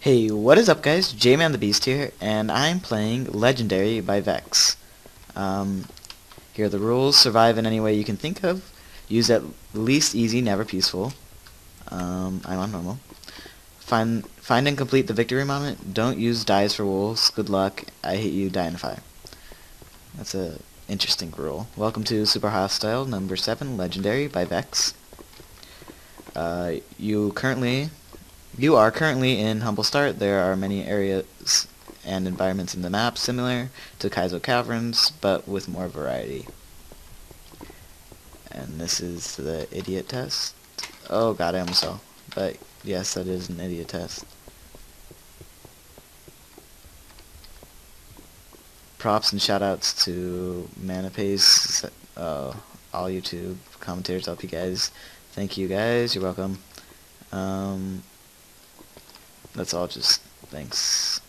Hey, what is up guys? J-Man the Beast here, and I'm playing Legendary by Vechs. Um, here are the rules. Survive in any way you can think of. Use at least easy, never peaceful. Um, I'm on normal. Find, find and complete the victory moment. Don't use dyes for wolves. Good luck. I hate you, die in fire. That's a interesting rule. Welcome to Super Hostile number 7, Legendary by Vechs. Uh, you currently you are currently in Humble Start. There are many areas and environments in the map similar to Kaizo Caverns, but with more variety. And this is the idiot test. Oh god, I almost fell. But yes, that is an idiot test. Props and shoutouts to Manapace, uh, all YouTube commentators, help you guys. Thank you guys, you're welcome. Um, that's all just thanks.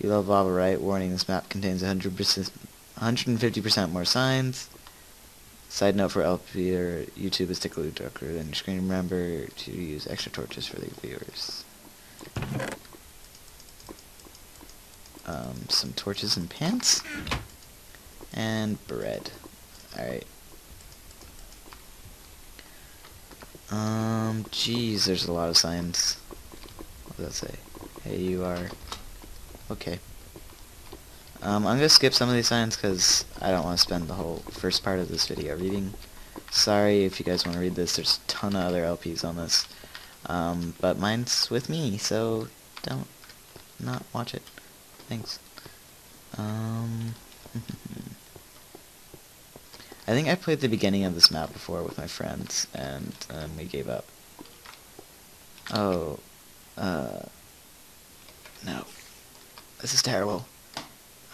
You love lava, right? Warning, this map contains 100%, 150% more signs. Side note for LP or YouTube is typically darker than your screen. Remember to use extra torches for the viewers. Um, some torches and pants. And bread. Alright. Um, geez, there's a lot of signs that say? Hey, you are... Okay. Um, I'm going to skip some of these signs because I don't want to spend the whole first part of this video reading. Sorry if you guys want to read this, there's a ton of other LPs on this. Um, but mine's with me, so don't not watch it. Thanks. Um, I think I played the beginning of this map before with my friends, and um, we gave up. Oh, uh, no. This is terrible.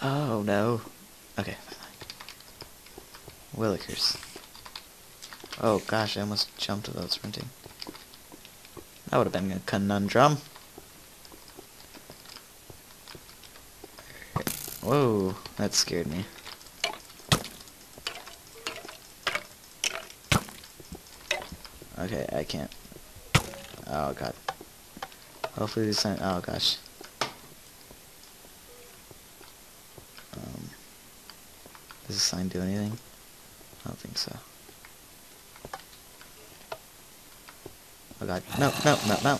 Oh, no. Okay, Willikers. Oh, gosh, I almost jumped without sprinting. That would have been a conundrum. Whoa, that scared me. Okay, I can't. Oh, God. Hopefully this sign. Oh gosh. Um, does this sign do anything? I don't think so. Oh god. No, no, no, no.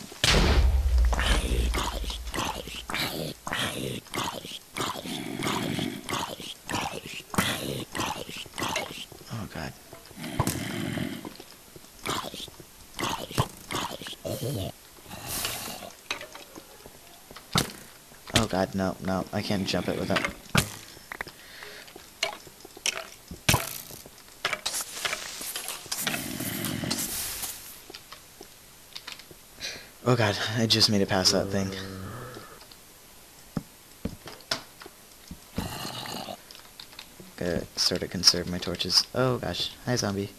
Oh god. Oh god, no, no, I can't jump it without... Oh god, I just made it past that thing. Gotta sort of conserve my torches. Oh gosh, hi zombie.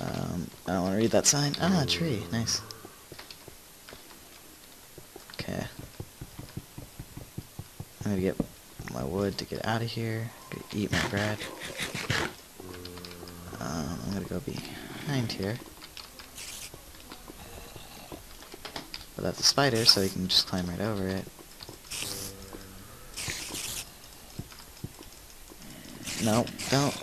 Um, I don't want to read that sign. Ah, tree, nice. Okay. I'm gonna get my wood to get out of here. eat my bread. Um, I'm gonna go behind here. But that's a spider, so you can just climb right over it. No, don't.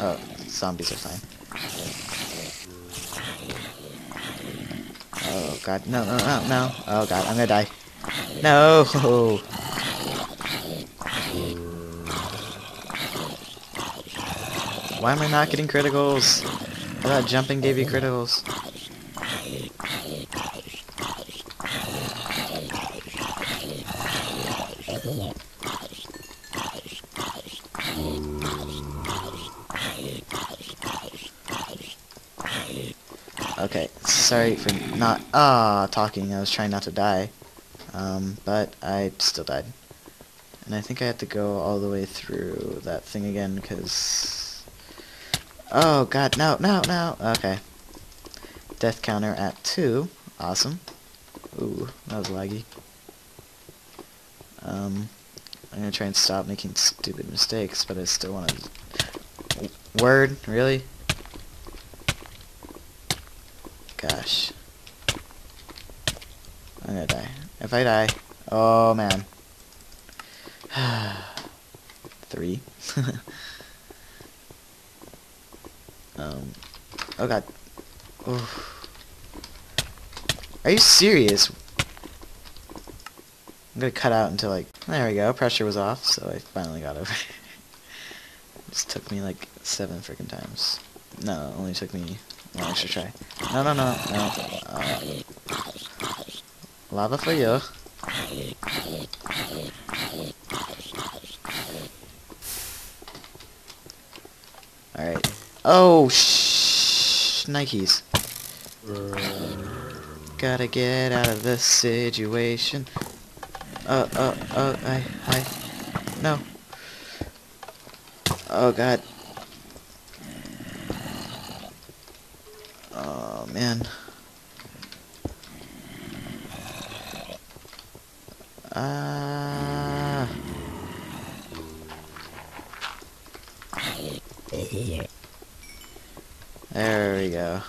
Oh, zombies are fine. Oh god, no, no, no, no. Oh god, I'm gonna die. No! Why am I not getting criticals? I thought jumping gave you criticals. Sorry for not ah talking. I was trying not to die, um, but I still died. And I think I have to go all the way through that thing again because. Oh God, no, no, no. Okay. Death counter at two. Awesome. Ooh, that was laggy. Um, I'm gonna try and stop making stupid mistakes, but I still want to. Word, really? Gosh. I'm gonna die. If I die, oh man. Three. um. Oh god. Oof. Are you serious? I'm gonna cut out until like there we go. Pressure was off, so I finally got over. it just took me like seven freaking times. No, it only took me one extra try. No, no, no, no. Lava for you. Alright. Oh, shh, Nikes. Gotta get out of this situation. Uh, uh, uh, I, I, no. Oh god. Oh man. Ah. There we go.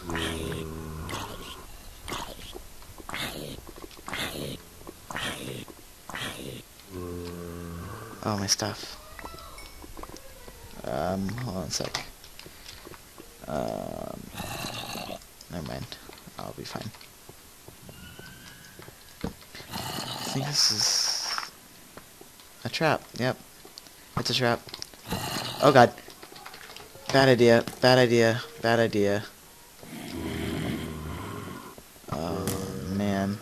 Oh, my stuff. Um, hold on a sec. Um, never mind. I'll be fine. I think this is a trap. Yep. It's a trap. Oh god. Bad idea. Bad idea. Bad idea. Oh, man.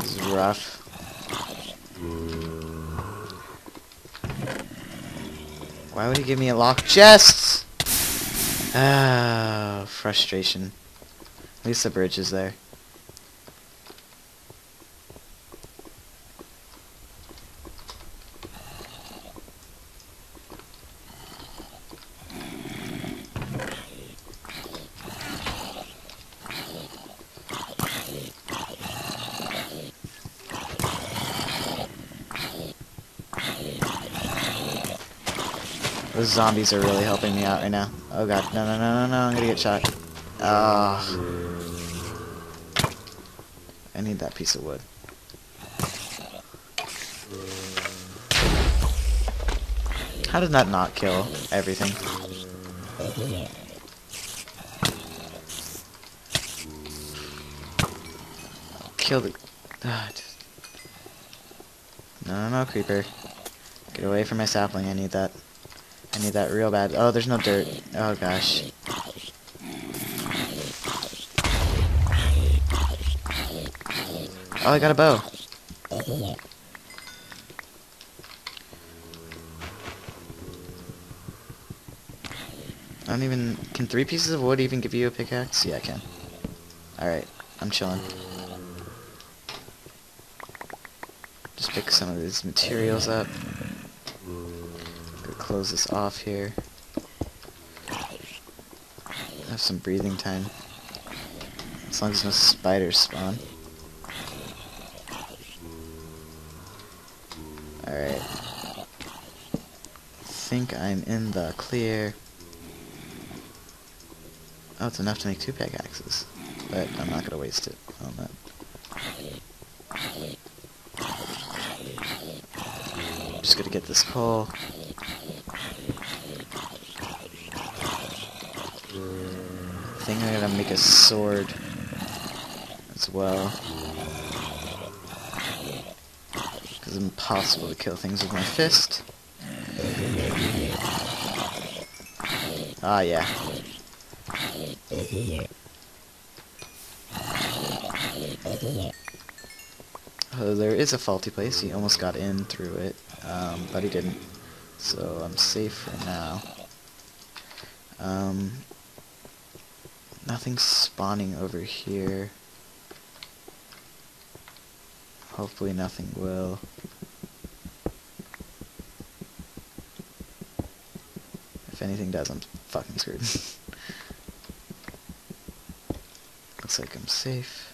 This is rough. Why would he give me a locked chest? Ah, frustration. At least the bridge is there. Those zombies are really helping me out right now. Oh god, no, no, no, no, no, I'm gonna get shot. Ah. I need that piece of wood. How did that not kill everything? Kill the... Ah, just- No, no, no, creeper. Get away from my sapling, I need that. I need that real bad. Oh, there's no dirt. Oh, gosh. Oh, I got a bow. I don't even... Can three pieces of wood even give you a pickaxe? Yeah, I can. Alright, I'm chilling. Just pick some of these materials up. Close this off here. Have some breathing time. As long as no spiders spawn. Alright. think I'm in the clear. Oh, it's enough to make two pack pickaxes. But I'm not gonna waste it on that. I'm Just gonna get this coal. Think I'm gonna make a sword as well. Because it's impossible to kill things with my fist. Ah, yeah. Oh, there is a faulty place. He almost got in through it, um, but he didn't. So I'm safe for now. Um, nothing's spawning over here. Hopefully nothing will. If anything does, I'm fucking screwed. Looks like I'm safe.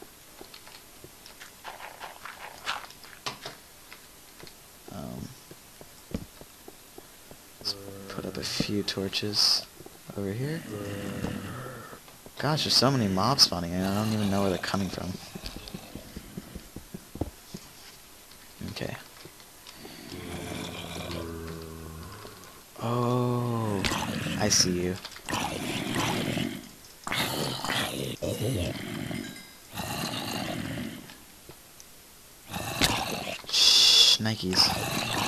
Um, let's put up a few torches over here. Gosh, there's so many mobs spawning and I don't even know where they're coming from. Okay. Oh, I see you. Shh, Nikes.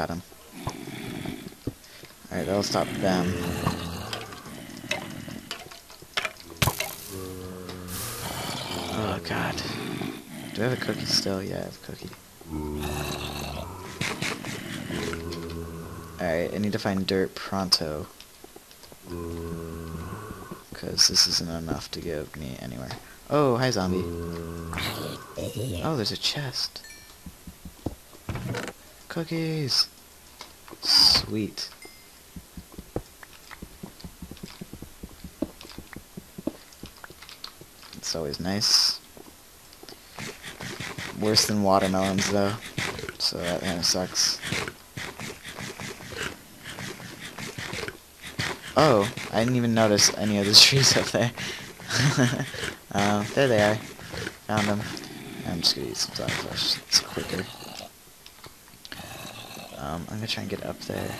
Got him. Alright, that'll stop them. Oh god. Do I have a cookie still? Yeah, I have a cookie. Alright, I need to find dirt pronto. Because this isn't enough to get me anywhere. Oh, hi zombie. Oh, there's a chest. Cookies! Sweet. It's always nice. Worse than watermelons, though. So that kind of sucks. Oh, I didn't even notice any of the trees up there. uh, there they are. Found them. I'm just gonna eat some flesh. It's quicker. Um, I'm gonna try and get up there.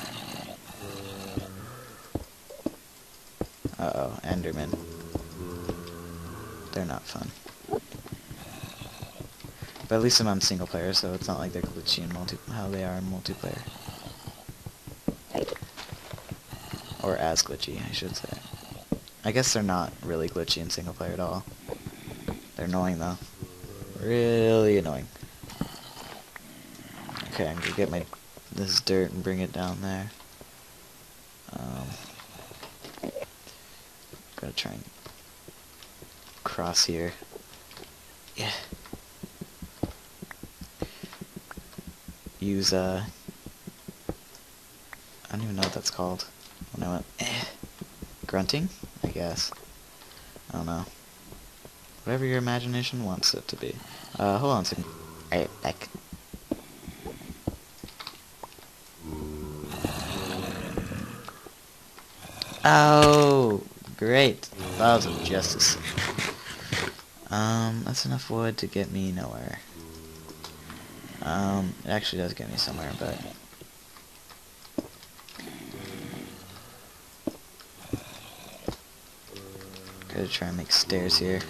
Uh-oh, Enderman. They're not fun. But at least I'm on single player, so it's not like they're glitchy in multi how they are in multiplayer. Or as glitchy, I should say. I guess they're not really glitchy in single player at all. They're annoying though. Really annoying. Okay, I'm gonna get my this dirt and bring it down there. Um, gotta try and cross here. Yeah. Use uh I don't even know what that's called. When I went eh. grunting, I guess. I don't know. Whatever your imagination wants it to be. Uh, hold on a second. Alright, back. Oh, great. Files of Justice. Um, that's enough wood to get me nowhere. Um, it actually does get me somewhere, but... Gotta try and make stairs here.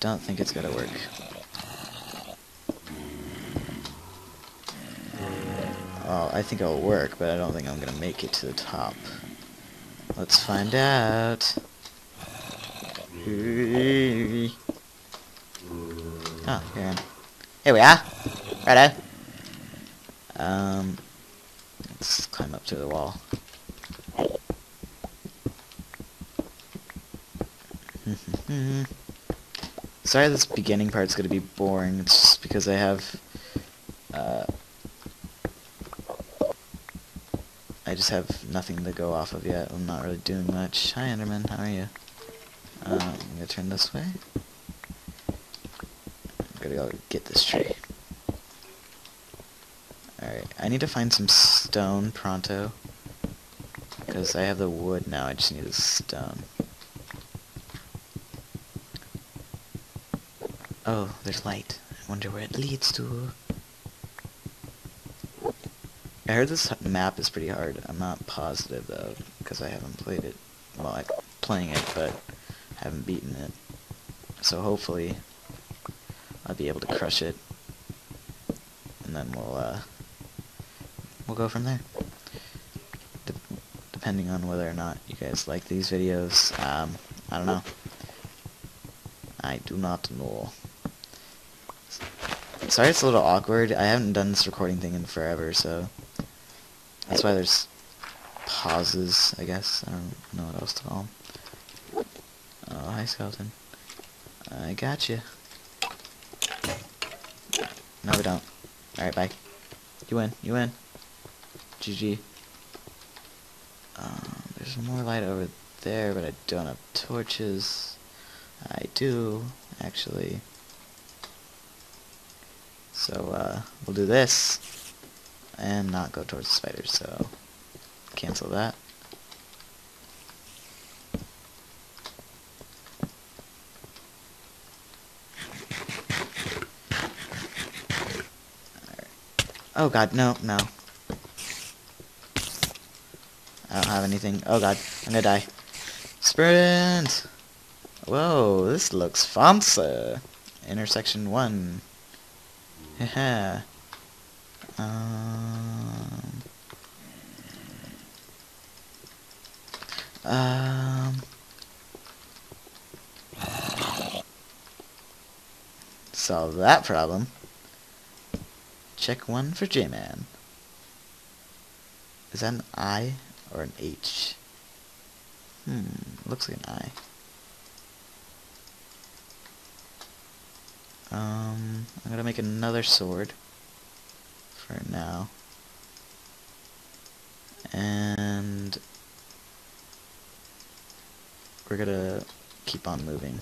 Don't think it's gonna work. Oh, I think it'll work, but I don't think I'm gonna make it to the top. Let's find out. Oh, here Here we are. Righto. Um, let's climb up to the wall. Sorry this beginning part's gonna be boring, it's just because I have, uh, I just have nothing to go off of yet. I'm not really doing much. Hi Enderman, how are you? Um, I'm gonna turn this way. I'm gonna go get this tree. Alright, I need to find some stone pronto. Because I have the wood now, I just need the stone. Oh, there's light. I wonder where it leads to. I heard this map is pretty hard. I'm not positive though, because I haven't played it. Well, I'm playing it, but haven't beaten it. So hopefully, I'll be able to crush it, and then we'll uh, we'll go from there. De depending on whether or not you guys like these videos, um, I don't know. I do not know. Sorry it's a little awkward. I haven't done this recording thing in forever, so that's why there's pauses, I guess. I don't know what else to call them. Oh, hi, Skeleton. I got you. No, we don't. Alright, bye. You win. You win. GG. Um, there's more light over there, but I don't have torches. I do, actually. So uh, we'll do this and not go towards the spiders. So cancel that. Oh god, no, no. I don't have anything. Oh god, I'm gonna die. Sprint! Whoa, this looks fancy. Intersection 1. Haha. Um... Um... Solve that problem. Check one for J-Man. Is that an I or an H? Hmm, looks like an I. Um, I'm gonna make another sword for now. And we're gonna keep on moving.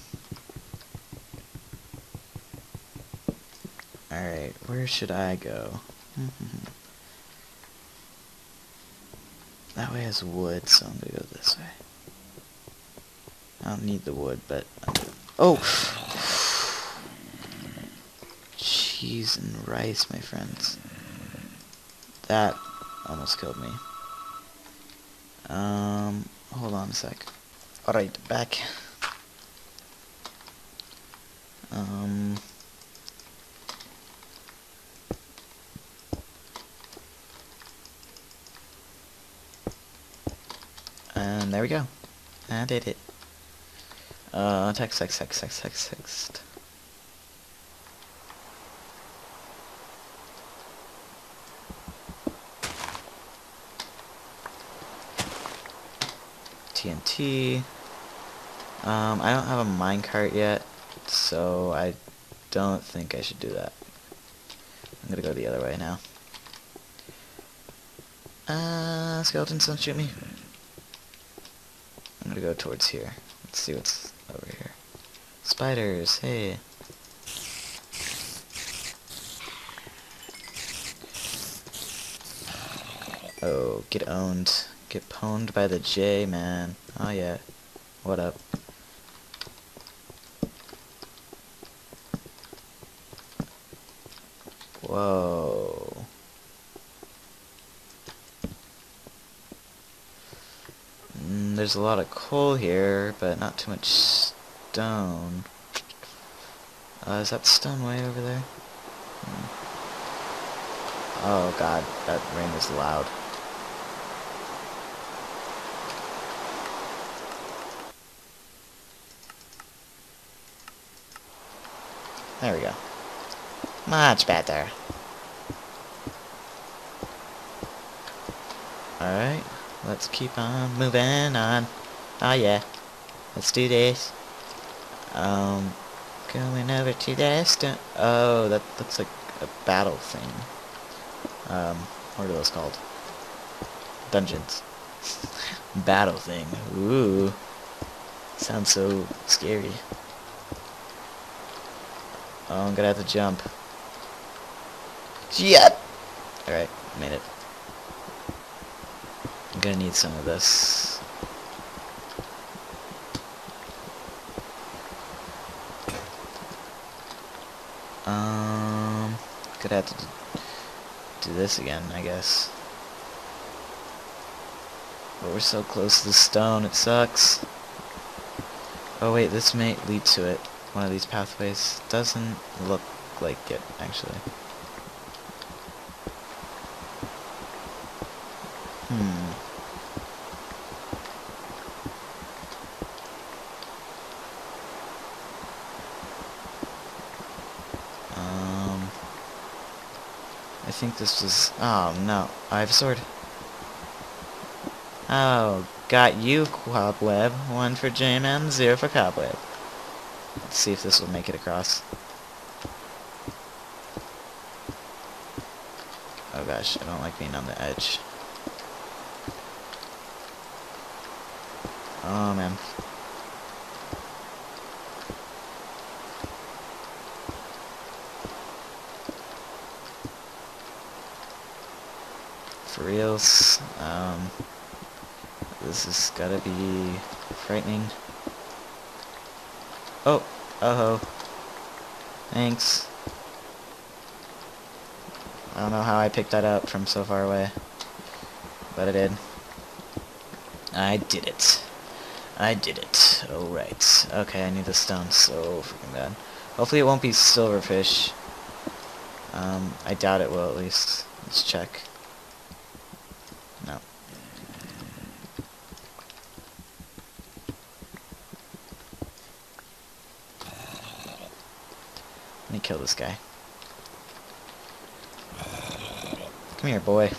Alright, where should I go? that way has wood, so I'm gonna go this way. I don't need the wood, but... Oh! Cheese and rice, my friends. That almost killed me. Um, hold on a sec. Alright, back. Um... And there we go. I did it. Uh, text, text, text, text, text, text. TNT. Um, I don't have a minecart yet, so I don't think I should do that. I'm gonna go the other way now. Uh, skeletons, don't shoot me. I'm gonna go towards here. Let's see what's over here. Spiders, hey. Oh, get owned. Get pwned by the J, man. Oh yeah. What up? Whoa. Mm, there's a lot of coal here, but not too much stone. Uh, is that stone way over there? Hmm. Oh god, that rain is loud. There we go. Much better. Alright, let's keep on moving on. Oh yeah, let's do this. Um, going over to stone. Oh, that looks like a battle thing. Um, what are those called? Dungeons. battle thing. Ooh. Sounds so scary. Oh, I'm gonna have to jump. Yep! Alright, made it. I'm gonna need some of this. Um, gonna have to do this again, I guess. But we're so close to the stone, it sucks. Oh wait, this may lead to it one of these pathways. Doesn't look like it, actually. Hmm. Um... I think this was... Oh, no. I have a sword. Oh, got you, Cobweb. One for J-Man, zero for Cobweb. Let's see if this will make it across. Oh gosh, I don't like being on the edge. Oh man. For reals, um, this has gotta be frightening. Oh, uh-oh. Thanks. I don't know how I picked that up from so far away. But I did. I did it. I did it. Alright. Okay, I need the stone so freaking bad. Hopefully it won't be silverfish. Um, I doubt it will at least. Let's check. No. Let me kill this guy. Come here, boy.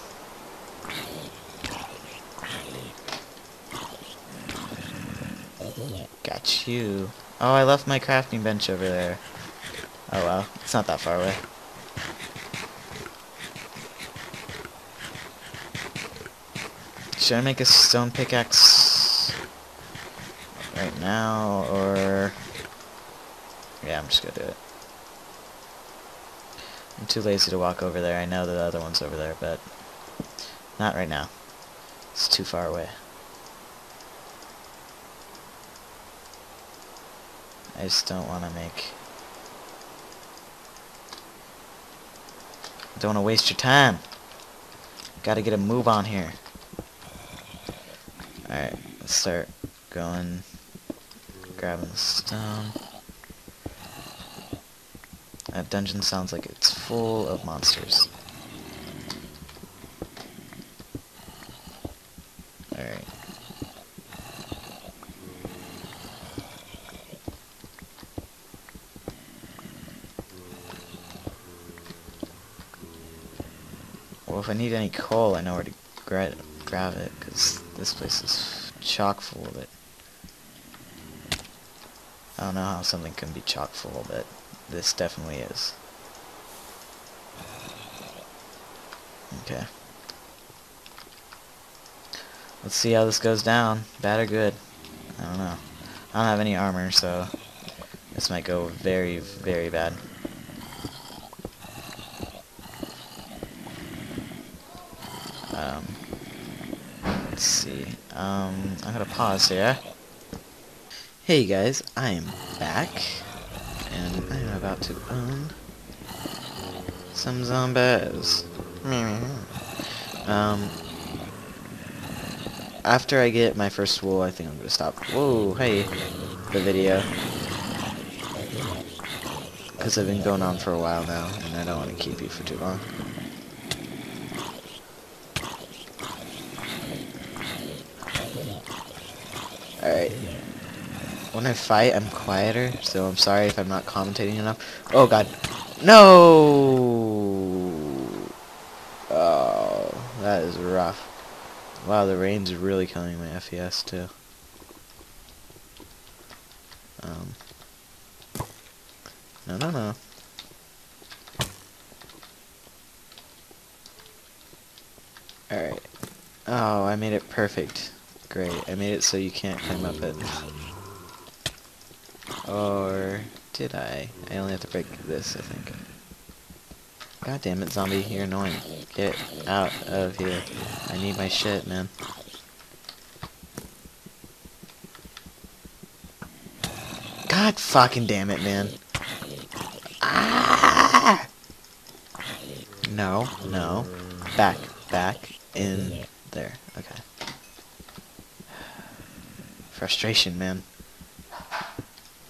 Got you. Oh, I left my crafting bench over there. Oh well, it's not that far away. Should I make a stone pickaxe right now, or... Yeah, I'm just gonna do it. I'm too lazy to walk over there. I know the other one's over there, but not right now. It's too far away. I just don't want to make... Don't want to waste your time. Gotta get a move on here. Alright, let's start going, grabbing the stone. That dungeon sounds like it's full of monsters. Alright. Well, if I need any coal, I know where to gra grab it, because this place is chock full of it. I don't know how something can be chock full, but this definitely is. Okay. Let's see how this goes down. Bad or good? I don't know. I don't have any armor, so this might go very, very bad. Um, let's see. Um, I'm gonna pause here. Hey guys, I am back, and I about to own some zombies. Um, after I get my first wool, I think I'm gonna stop. Whoa, hey, the video. Because I've been going on for a while now, and I don't want to keep you for too long. Alright. When I fight, I'm quieter, so I'm sorry if I'm not commentating enough. Oh god. No! Oh, that is rough. Wow, the rain's really killing my FPS too. Um. No, no, no. Alright. Oh, I made it perfect. Great. I made it so you can't climb up it. Or did I? I only have to break this, I think. God damn it, zombie, you're annoying. Get out of here. I need my shit, man. God fucking damn it, man. Ah! No, no. Back, back, in there. Okay. Frustration, man.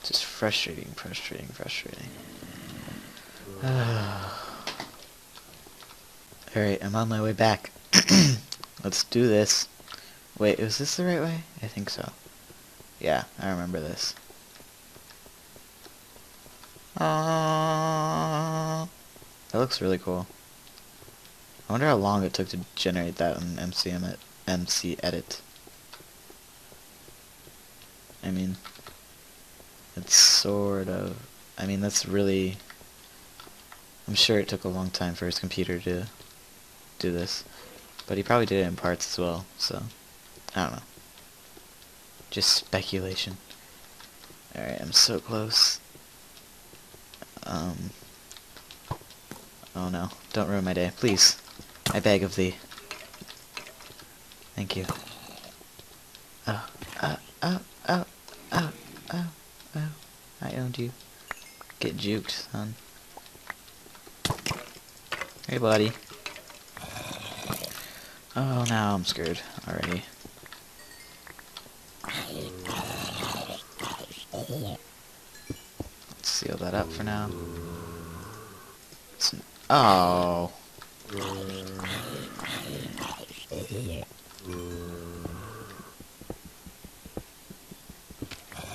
Just frustrating, frustrating, frustrating. Alright, I'm on my way back. Let's do this. Wait, is this the right way? I think so. Yeah, I remember this. Aww. That looks really cool. I wonder how long it took to generate that in MCM MC Edit. I mean, it's sort of... I mean, that's really... I'm sure it took a long time for his computer to do this. But he probably did it in parts as well, so... I don't know. Just speculation. Alright, I'm so close. Um... Oh no, don't ruin my day, please. I beg of thee. Thank you. Oh, oh, oh, oh, oh, oh, oh. I owned you. Get juked, son. Hey, buddy. Oh, now I'm scared already. Let's seal that up for now. It's oh.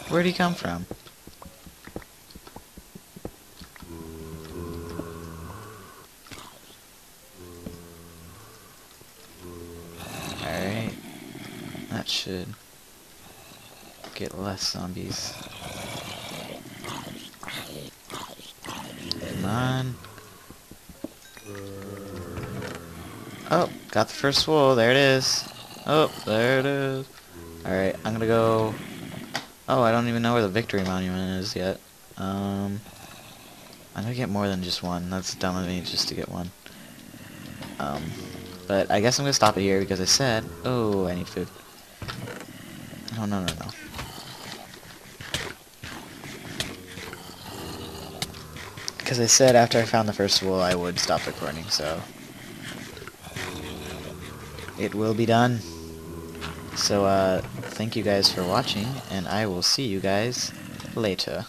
Where'd he come from? Should get less zombies. Come on. Oh, got the first wool. There it is. Oh, there it is. Alright, I'm gonna go... Oh, I don't even know where the victory monument is yet. Um, I'm gonna get more than just one. That's dumb of me just to get one. Um, but I guess I'm gonna stop it here because I said... Oh, I need food. No, no, no. Because I said after I found the first wool I would stop recording, so... It will be done. So, uh, thank you guys for watching, and I will see you guys later.